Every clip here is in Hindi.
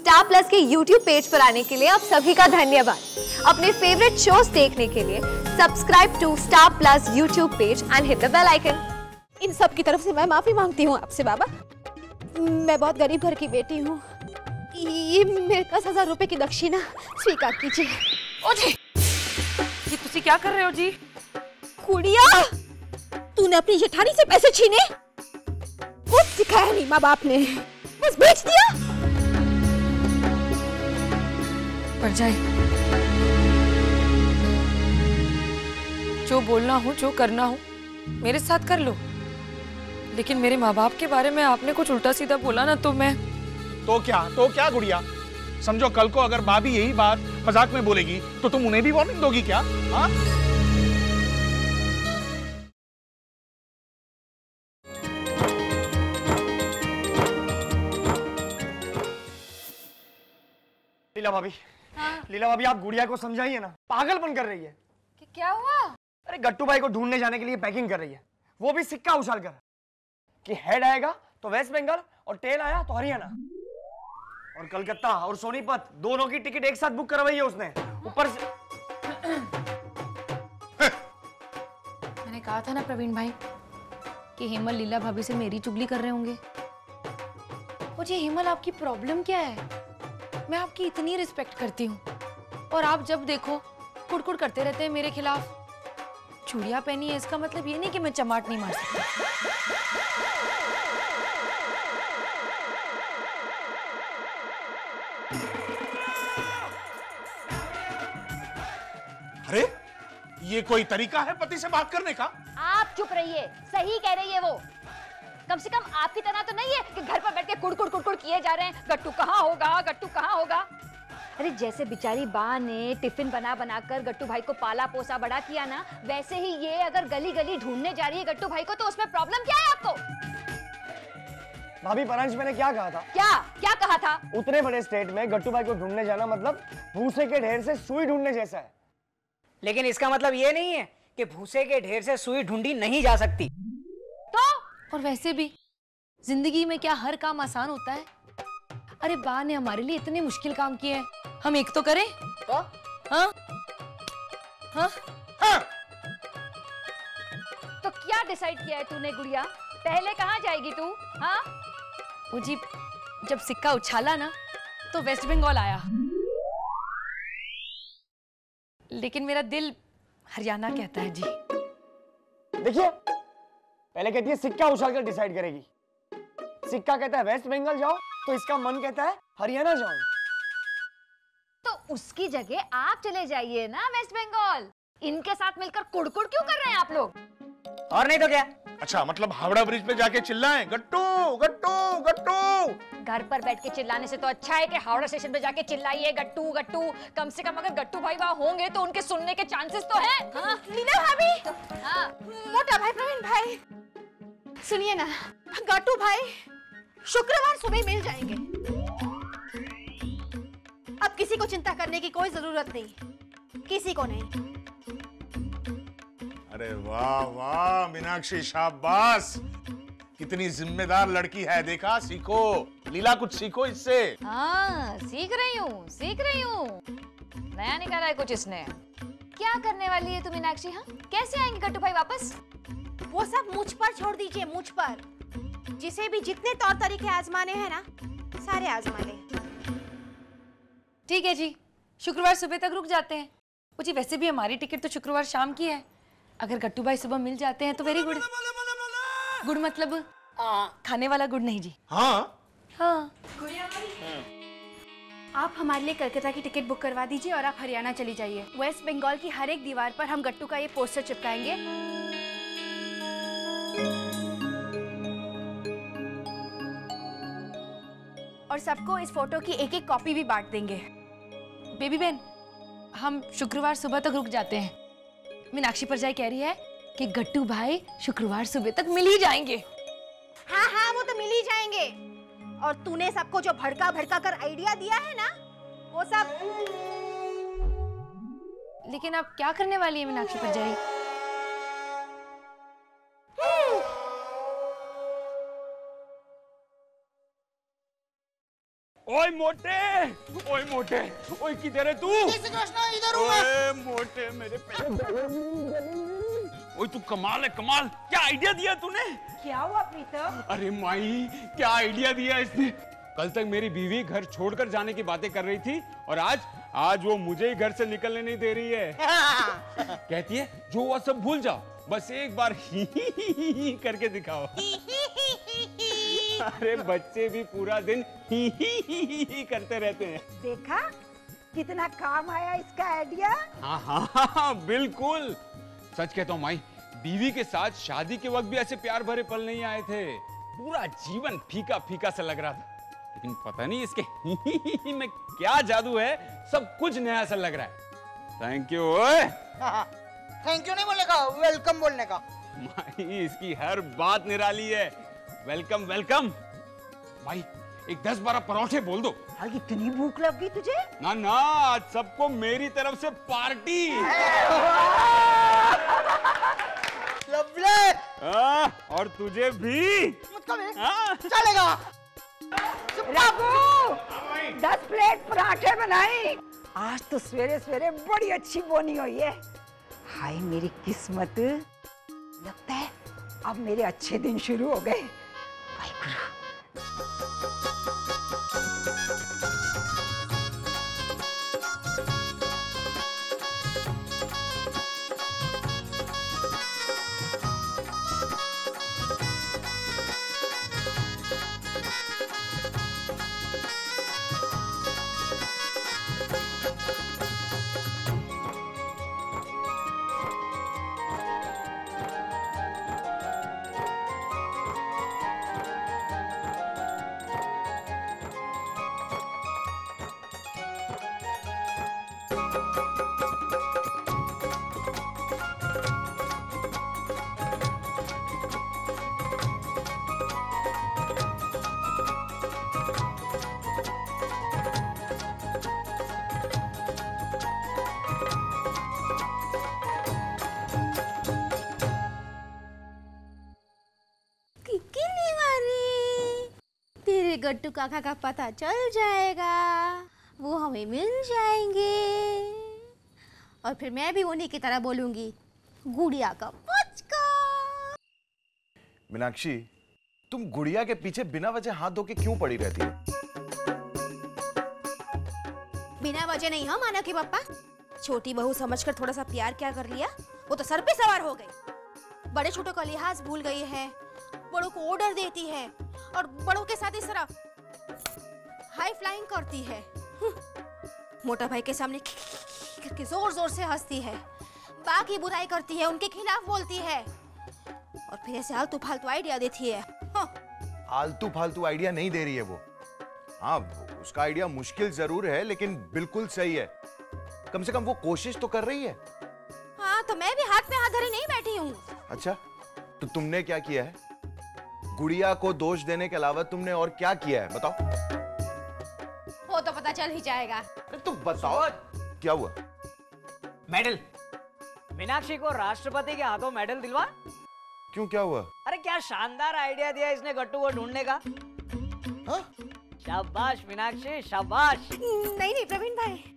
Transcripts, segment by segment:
स्टार प्लस के यूट्यूब पेज पर आने के लिए आप सभी का धन्यवाद। अपने फेवरेट शोज़ देखने के लिए subscribe to Star Plus YouTube page and hit the bell icon इन सब की तरफ़ से मैं माफ़ी मांगती हूँ आपसे बाबा। मैं बहुत गरीब घर की बेटी हूँ। ये मेरे दस हज़ार रुपए की दक्षिणा स्वीकार कीजिए। ओ जी ये तुसी क्या कर रहे हो जी? कुड़िया तूने अपनी जेठानी से पैसे छीने? कुछ सिखाया नहीं माँ बाप ने। बस बेच दिया। पर जाए। जो बोलना हो, जो करना हो, मेरे साथ कर लो। लेकिन मेरे माँ बाप के बारे में आपने कुछ उल्टा सीधा बोला ना तो मैं तो क्या? तो क्या, गुड़िया? समझो, कल को अगर भाभी यही बात मज़ाक में बोलेगी तो तुम उन्हें भी वार्निंग दोगी क्या? हाँ? भाभी। लीला भाभी आप गुड़िया को समझाइए ना। पागलपन कर रही है। कि क्या हुआ? अरे गट्टू भाई को ढूँढने जाने के लिए पैकिंग कर रही है। वो भी सिक्का उछाल कर। कि हेड आएगा तो वेस्ट बंगाल और टेल आया तो हरियाणा। और कलकत्ता और सोनीपत दोनों की टिकट एक साथ बुक करवाई है उसने। ऊपर से मैंने कहा था ना प्रवीण भाई कि हेमल लीला भाभी से मेरी चुगली कर रहे होंगे। और ये हेमल आपकी प्रॉब्लम क्या है? मैं आपकी इतनी रिस्पेक्ट करती हूँ। और आप जब देखो कुड़कुड़ करते रहते हैं मेरे खिलाफ। चूड़िया पहनी है इसका मतलब ये नहीं कि मैं चमाट नहीं मार सकती। अरे ये कोई तरीका है पति से बात करने का? आप चुप रहिए सही कह रही है वो। कम से कम आपकी तरह तो नहीं है कि घर पर बैठ के कुड़ कुड़ कुड़ कुड़ किए जा रहे हैं। गट्टू कहाँ होगा? गट्टू कहाँ होगा? अरे जैसे बेचारी बा ने टिफ़िन बना बना कर गट्टू भाई को पाला पोसा बड़ा किया ना वैसे ही ये अगर गली गली ढूँढने जा रही है गट्टू भाई को तो उसमें प्रॉब्लम क्या है आपको? भाभी परांश मैंने क्या कहा था? क्या? क्या कहा था? उतने बड़े स्टेट में गट्टू भाई को ढूँढने जाना मतलब भूसे के ढेर से सुई ढूँढने जैसा है। लेकिन इसका मतलब ये नहीं है कि भूसे के ढेर से सुई ढूंढी नहीं जा सकती। और वैसे भी ज़िंदगी में क्या हर काम आसान होता है? अरे बा ने हमारे लिए इतने मुश्किल काम किए हैं। हम एक तो करें? तो हाँ? हाँ? तो क्या डिसाइड किया है तूने गुड़िया? पहले कहाँ जाएगी तू? हाँ? वो जी जब सिक्का उछाला ना तो वेस्ट बंगाल आया। लेकिन मेरा दिल हरियाणा कहता है जी। देखिए पहले कहती है सिक्का उछाल कर डिसाइड करेगी। सिक्का कहता है वेस्ट बंगाल जाओ तो इसका मन कहता है हरियाणा जाओ। तो उसकी जगह आप चले जाइए ना वेस्ट बंगाल इनके साथ मिलकर कुड़कुड़ क्यों कर रहे हैं आप लोग? और नहीं तो क्या? अच्छा मतलब हावड़ा ब्रिज पे जाके चिल्लाएँ गट्टू गट्टू गट्टू। घर पर बैठ के चिल्लाने से तो अच्छा है कि हावड़ा स्टेशन पे जाके चिल्लाइए गट्टू गट्टू। कम से कम अगर गट्टू भाई वहाँ होंगे तो उनके सुनने के चांसेस तो है। हाँ? लीला भाभी? हाँ। मोटा भाई प्रवीण भाई। सुनिए ना गाटू भाई शुक्रवार सुबह मिल जाएँगे। अब किसी को चिंता करने की कोई ज़रूरत नहीं किसी को नहीं। अरे वाह वाह मीनाक्षी शाबाश! कितनी जिम्मेदार लड़की है देखा सीखो लीला कुछ सीखो इससे। हाँ सीख रही हूँ सीख रही हूँ। नया निकाला है कुछ इसने। क्या करने वाली है तू मीनाक्षी हाँ? कैसे आएँगे गट्टू भाई वापस? वो सब मुझ पर छोड़ दीजिए मुझ पर। जिसे भी जितने तौर तरीके आजमाने हैं ना सारे आजमा ले ठीक है जी शुक्रवार सुबह तक रुक जाते हैं। वो जी वैसे भी हमारी टिकट तो शुक्रवार शाम की है। अगर गट्टू भाई सुबह मिल जाते हैं तो वेरी गुड गुड मतलब? आ, खाने वाला गुड नहीं जी। हाँ। हाँ। आप हमारे लिए कलकत्ता की टिकट बुक करवा दीजिए और आप हरियाणा चली जाइए। वेस्ट बंगाल की हर एक दीवार पर हम गट्टू का ये पोस्टर चिपकाएँगे। और सबको इस फ़ोटो की एक एक कॉपी भी बांट देंगे। बेबी बहन हम शुक्रवार सुबह तक रुक जाते हैं। मीनाक्षी पर जाए कह रही है कि गट्टू भाई शुक्रवार सुबह तक मिल ही जाएँगे। हाँ हाँ वो तो मिल ही जाएँगे। और तूने सबको जो भड़का भड़का कर आइडिया दिया है ना वो सब लेकिन आप क्या करने वाली है मीनाक्षी पर जाई ओए मोटे ओए मोटे ओए किधर है तू? इधर हूँ मैं ओए मोटे मेरे ओए तू कमाल है कमाल। क्या आइडिया दिया तूने? क्या हुआ प्रीतम? अरे माई क्या आइडिया दिया इसने? कल तक मेरी बीवी घर छोड़कर जाने की बातें कर रही थी और आज आज वो मुझे ही घर से निकलने नहीं दे रही है। कहती है जो हुआ सब भूल जाओ। बस एक बार ही, ही, ही, ही करके दिखाओ। अरे बच्चे भी पूरा दिन ही, ही, ही, ही, ही करते रहते हैं। देखा? कितना काम आया इसका आइडिया हाँ हाँ हाँ, हाँ बिल्कुल। सच कहता हूँ माई बीवी के साथ शादी के वक्त भी ऐसे प्यार भरे पल नहीं आए थे। पूरा जीवन फीका फीका सा लग रहा था। लेकिन पता नहीं इसके ही, ही, ही, ही में क्या जादू है सब कुछ नया सा लग रहा है। थैंक यू थैंक यू नहीं बोलने का वेलकम बोलने का। माई इसकी हर बात निराली है। Welcome welcome. भाई एक दस बारह परोठे बोल दो। आज इतनी भूख लग गई तुझे? ना ना आज सबको मेरी तरफ़ से पार्टी। आ, और तुझे भी। हाँ। चलेगा। रघु दस प्लेट पराठे बनाई। आज तो सवेरे सवेरे बड़ी अच्छी बोनी हुई है। हाय मेरी किस्मत। लगता है अब मेरे अच्छे दिन शुरू हो गए। वाहिगुरु कितनी गट्टू काका का पता चल जाएगा। वो हमें मिल जाएँगे। और फिर मैं भी उन्हीं की तरह बोलूँगी गुड़िया का पुचका मीनाक्षी तुम गुड़िया के पीछे बिना वजह हाथ धो के क्यों पड़ी रहती हो? बिना वजह नहीं हाँ माना कि पापा छोटी बहू समझकर थोड़ा सा प्यार क्या कर लिया? वो तो सर पे सवार हो गई। बड़े छोटों का लिहाज भूल गई है। बड़ों को ऑर्डर देती है और बड़ों के साथ इस तरह हाई फ्लाइंग करती है। हम्म। मोटा भाई के सामने करके ज़ोर ज़ोर से हंसती है। बाकी बुराई करती है उनके खिलाफ बोलती है। और फिर ऐसे आलतू फालतू आइडिया देती है। हाँ, आलतू फालतू आइडिया नहीं दे रही है वो। हाँ उसका आइडिया मुश्किल ज़रूर है लेकिन बिल्कुल सही है। कम से कम वो कोशिश तो कर रही है। हाँ तो मैं भी हाथ पे हाथ धरे नहीं बैठी हूँ। अच्छा तो तुमने क्या किया है? गुड़िया को दोष देने के अलावा तुमने और क्या किया है? बताओ। वो तो पता चल ही जाएगा। अरे तुम बताओ। क्या हुआ? मेडल। मीनाक्षी को राष्ट्रपति के हाथों मेडल दिलवा? क्यों क्या हुआ? अरे क्या शानदार आइडिया दिया इसने गट्टू को ढूँढने का? हाँ? शाबाश मीनाक्षी शाबाश। नहीं नहीं प्रवीण भाई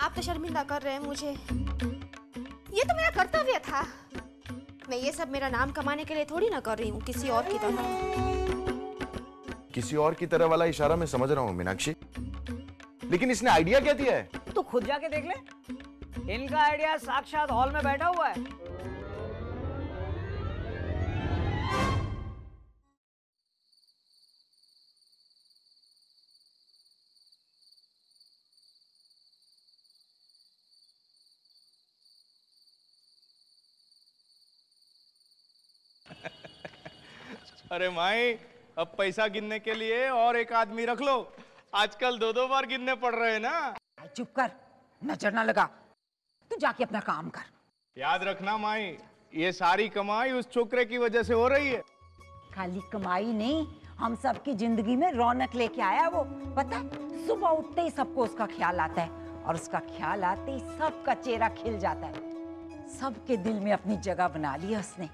आप तो शर्मिंदा कर रहे हैं मुझे। ये तो मेरा कर्तव्य था। मैं ये सब मेरा नाम कमाने के लिए थोड़ी ना कर रही हूँ किसी और की तरह। किसी और की तरह वाला इशारा मैं समझ रहा हूँ मीनाक्षी। लेकिन इसने आइडिया क्या दिया है? तू खुद जाके देख ले। इनका आइडिया साक्षात हॉल में बैठा हुआ है। अरे माई अब पैसा गिनने के लिए और एक आदमी रख लो। आजकल दो दो बार गिनने पड़ रहे हैं ना। चुप कर। नज़र ना लगा। तू जाके अपना काम कर। याद रखना माई ये सारी कमाई उस छोकरे की वजह से हो रही है। खाली कमाई नहीं हम सबकी ज़िंदगी में रौनक लेके आया वो। पता सुबह उठते ही सबको उसका ख्याल आता है और उसका ख्याल आते ही सबका चेहरा खिल जाता है। सबके दिल में अपनी जगह बना ली है उसने।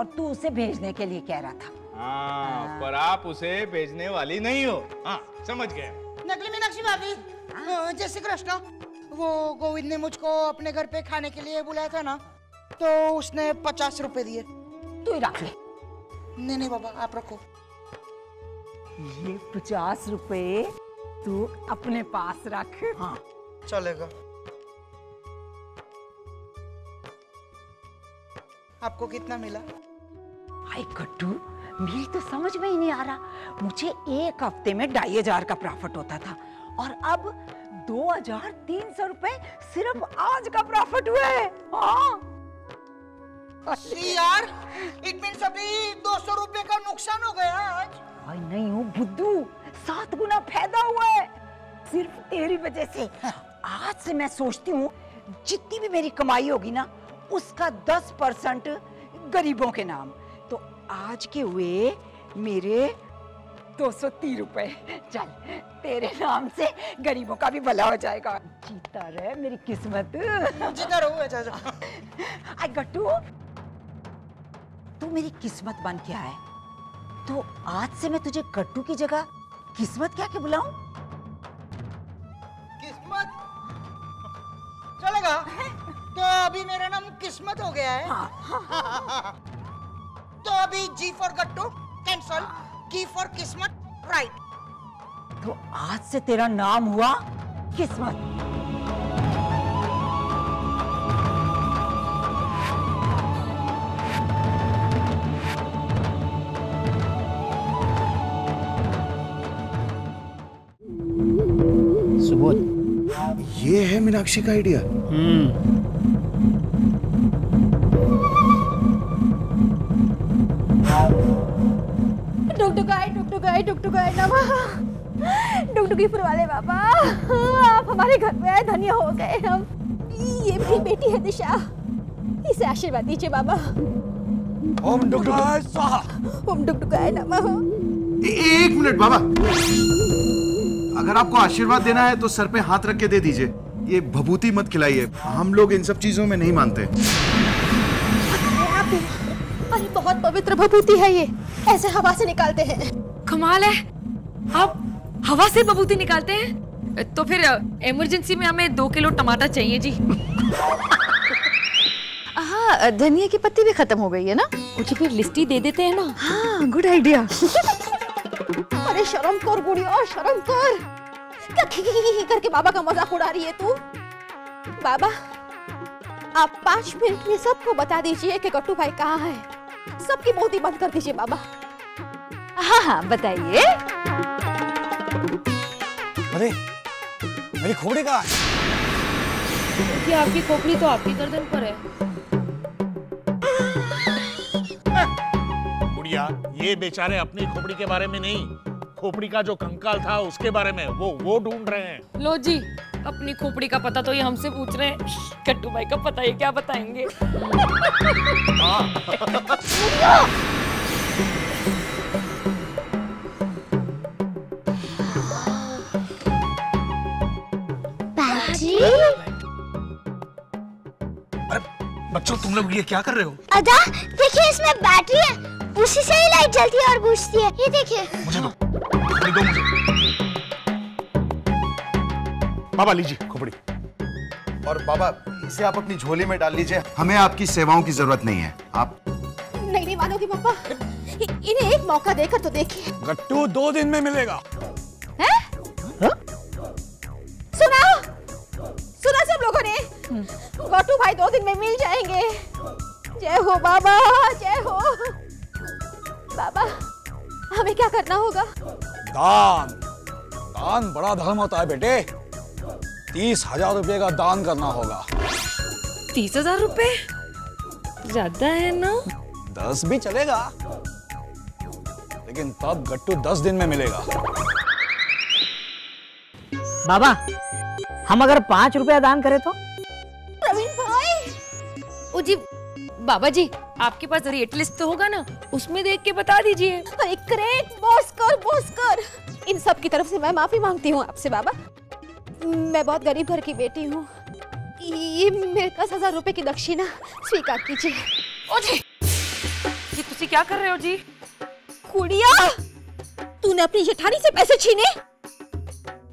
और तू उसे भेजने के लिए कह रहा था। हाँ पर आप उसे भेजने वाली नहीं हो। हाँ समझ गया नकली मीनाक्षी भाभी अ, जय श्री कृष्ण। वो गोविंद ने मुझको अपने घर पे खाने के लिए बुलाया था ना तो उसने पचास रुपए दिए। तू ही रख ले। नहीं नहीं बाबा आप रखो। ये पचास रुपए तू अपने पास रख। हाँ चलेगा। आपको कितना मिला? आई कट्टू मेरी तो समझ में ही नहीं आ रहा। मुझे एक हफ़्ते में ढाई हज़ार का प्रॉफिट होता था और अब दो हज़ार तीन सौ रुपए सिर्फ़ आज का प्रॉफिट हुआ है। हाँ यार इट मीन्स अभी दो सौ रुपए का नुकसान हो गया आज। आई नहीं हूँ बुद्धू सात गुना फ़ायदा हुआ है। सिर्फ़ तेरी वजह से। आज से मैं सोचती हूँ जितनी भी मेरी कमाई होगी ना उसका दस परसेंट गरीबों के नाम। आज के हुए मेरे दो सौ तीस रुपए। चल तेरे नाम से गरीबों का भी भला हो जाएगा। जीता रहे मेरी किस्मत। जीता रहूँ चाचा आई गट्टू तू मेरी किस्मत बन के आए तो आज से मैं तुझे गट्टू की जगह किस्मत क्या के बुलाऊं? किस्मत? चलेगा। तो अभी मेरा नाम किस्मत हो गया है। तो अभी G for Gattu cancel K for Kismat right तो आज से तेरा नाम हुआ किस्मत। सुबोध ये है मीनाक्षी का आइडिया नमः डुगडुगी फुल वाले बाबा। आप हमारे घर में आए धन्य हो गए हम। ये मेरी बेटी है दिशा। इसे आशीर्वाद दीजिए बाबा। ओम डुगडुगाय स्वाहा ओम नमः एक मिनट बाबा। अगर आपको आशीर्वाद देना है तो सर पे हाथ रख के दे दीजिए। ये भभूति मत खिलाइए। हम लोग इन सब चीज़ों में नहीं मानते। अरे बहुत पवित्र भभूति है ये। ऐसे हवा से निकालते हैं। कमाल है। आप हवा से बबूती निकालते हैं? तो फिर इमरजेंसी में हमें दो किलो टमाटर चाहिए जी। हाँ धनिया की पत्ती भी खत्म हो गई है ना? मुझे फिर लिस्ट ही दे देते हैं ना। हाँ गुड आइडिया अरे शर्म कर गुड़िया शर्म कर। क्या खी खी खी खी करके बाबा का मज़ाक उड़ा रही है तू? बाबा आप पाँच मिनट में सबको बता दीजिए कि गट्टू भाई कहाँ है। सबकी मोती बंद कर दीजिए बाबा। हाँ हाँ बताइए। अरे मेरी खोपड़ी कहाँ है? क्योंकि आपकी खोपड़ी तो आपकी गर्दन पर है। गुड़िया ये बेचारे अपनी खोपड़ी के बारे में नहीं। खोपड़ी का जो कंकाल था उसके बारे में वो वो ढूंढ रहे हैं। लो जी अपनी खोपड़ी का पता तो ये हमसे पूछ रहे हैं। कट्टू भाई का पता ये क्या बताएँगे? अरे बच्चों तुम लोग ये क्या कर रहे हो? अदा देखिए इसमें बैटरी है। उसी से ही लाइट जलती है और बुझती है। ये देखिए। मुझे दो। दो मुझे। बाबा लीजिए खोपड़ी। और बाबा इसे आप अपनी झोली में डाल लीजिए। हमें आपकी सेवाओं की ज़रूरत नहीं है। आप नहीं नहीं मानोगी पापा इन्हें एक मौका देकर तो देखिए। गट्टू दो दिन में मिलेगा। सुना? सुना सब लोगों ने? गट्टू भाई दो दिन में मिल जाएँगे। जय हो बाबा जय हो। बाबा हमें क्या करना होगा? दान। दान बड़ा धर्म होता है बेटे। तीस हज़ार रुपए का दान करना होगा। तीस हज़ार रुपए ज़्यादा है ना? दस भी चलेगा। लेकिन तब गट्टू दस दिन में मिलेगा। बाबा हम अगर पाँच रुपया दान करें तो? प्रवीण भाई। ओ जी बाबा जी आपके पास रेट लिस्ट तो होगा ना? उसमें देख के बता दीजिए। अरे ग्रेट बॉस कर बॉस कर। इन सब की तरफ़ से मैं माफ़ी मांगती हूँ आपसे बाबा। मैं बहुत गरीब घर की बेटी हूँ। ये मेरे दस हज़ार रुपए की दक्षिणा स्वीकार कीजिए। ओ जी ये तुसी क्या कर रहे हो जी? कुड़िया तूने अपनी जेठानी से पैसे छीने?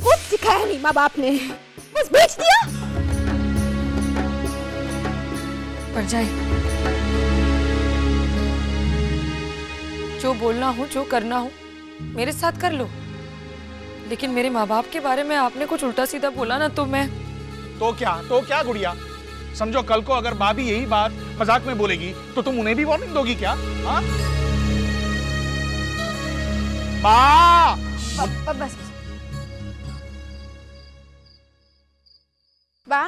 कुछ सिखाया नहीं माँ बाप ने। बस बेच दिया। पड़ जाए। जो बोलना हो जो करना हो मेरे साथ कर लो। लेकिन मेरे माँ बाप के बारे में आपने कुछ उल्टा सीधा बोला ना तो मैं तो क्या? तो क्या गुड़िया? समझो कल को अगर भाभी यही बात मज़ाक में बोलेगी तो तुम उन्हें भी वार्निंग दोगी क्या? हाँ? बा! ब- ब- बस। वाह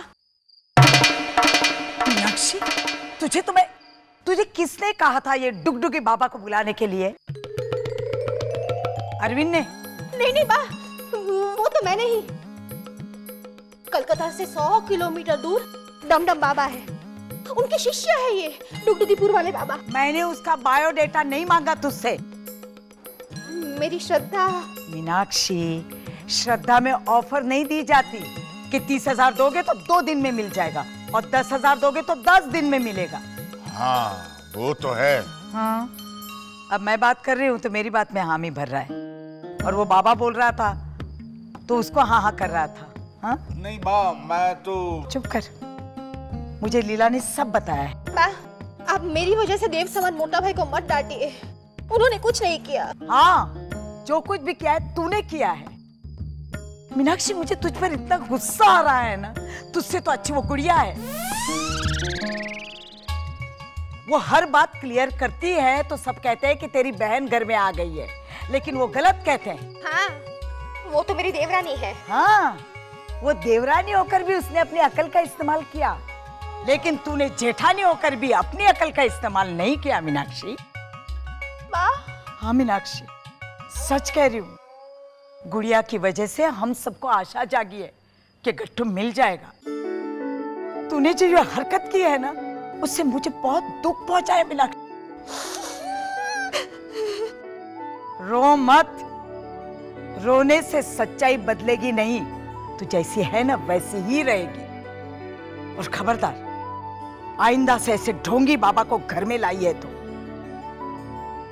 मीनाक्षी तुझे तो मैं तुझे किसने कहा था ये डुगडुगी बाबा को बुलाने के लिए? अरविंद ने। नहीं नहीं बा। वो तो मैंने ही। कलकत्ता से सौ किलोमीटर दूर डमडम बाबा है। उनके शिष्य है ये डुगडुगीपुर वाले बाबा। मैंने उसका बायोडेटा नहीं मांगा तुझसे। मेरी श्रद्धा। मीनाक्षी श्रद्धा में ऑफ़र नहीं दी जाती कि तीस हज़ार दोगे तो दो दिन में मिल जाएगा और दस हज़ार दोगे तो दस दिन में मिलेगा। हाँ वो तो है। हाँ अब मैं बात कर रही हूँ तो मेरी बात में हामी भर रहा है। और वो बाबा बोल रहा था तो उसको हाँ हाँ कर रहा था। हाँ? नहीं बा मैं तो चुप कर। मुझे लीला ने सब बताया है। आप मेरी वजह से देव समान मोटा भाई को मत डांटिए। उन्होंने कुछ नहीं किया। हाँ जो कुछ भी किया है तूने किया है। मीनाक्षी मुझे तुझ पर इतना गुस्सा आ रहा है ना तुझसे तो अच्छी वो गुड़िया है। वो हर बात क्लियर करती है तो सब कहते हैं कि तेरी बहन घर में आ गई है लेकिन वो गलत कहते हैं। हाँ। वो तो मेरी देवरानी है। हाँ वो देवरानी होकर भी उसने अपनी अकल का इस्तेमाल किया। लेकिन तूने जेठानी होकर भी अपनी अकल का इस्तेमाल नहीं किया मीनाक्षी। हाँ मीनाक्षी सच कह रही हूँ। गुड़िया की वजह से हम सबको आशा जागी है कि गट्टू मिल जाएगा। तूने जो ये हरकत की है ना उससे मुझे बहुत दुख पहुँचा है मीनाक्षी। रो मत। रोने से सच्चाई बदलेगी नहीं तो जैसी है ना वैसी ही रहेगी। और खबरदार, आइंदा से ऐसे ढोंगी बाबा को घर में लाई है तो।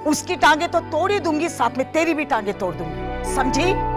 उसकी टांगे तो तोड़ ही दूँगी, साथ में तेरी भी टांगे तोड़ दूँगी। समझी?